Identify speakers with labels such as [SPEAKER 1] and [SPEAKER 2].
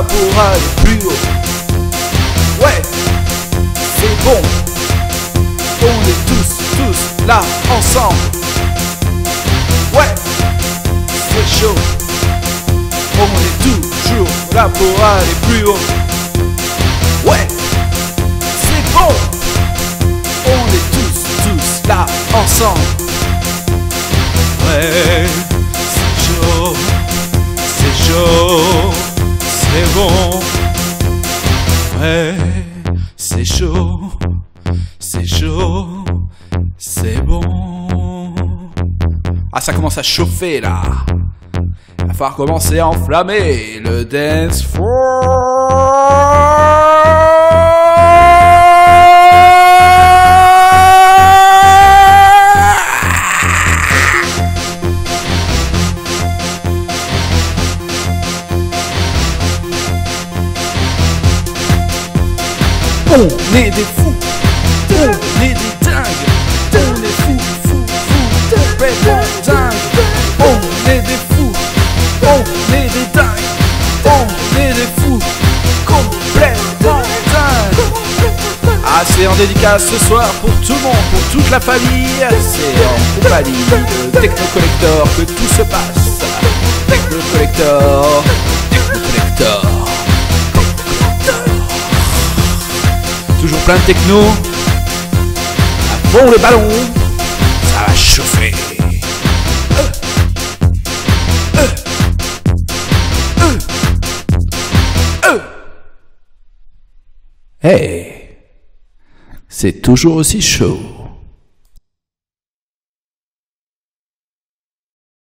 [SPEAKER 1] pour aller plus haut. Ouais, c'est bon. On est tous, tous là, ensemble. Ouais, c'est chaud. On est toujours là pour aller plus haut. Ouais, c'est bon. On est tous, tous là, ensemble. Ouais, C'est chaud, c'est chaud, c'est bon. Ah, ça commence à chauffer là. Il va falloir commencer à enflammer le dance floor. On est des fous, on est des dingues, on est fous, fous, fous, complètement dingues. On est des fous, on est des dingues, on est des fous, complètement dingues. Ah, c'est en dédicace ce soir pour tout le monde, pour toute la famille. C'est en compagnie de Techno Collector que tout se passe. Techno Collector. Toujours plein de techno. À fond les ballons. Ça va chauffer. Hey, c'est toujours aussi chaud.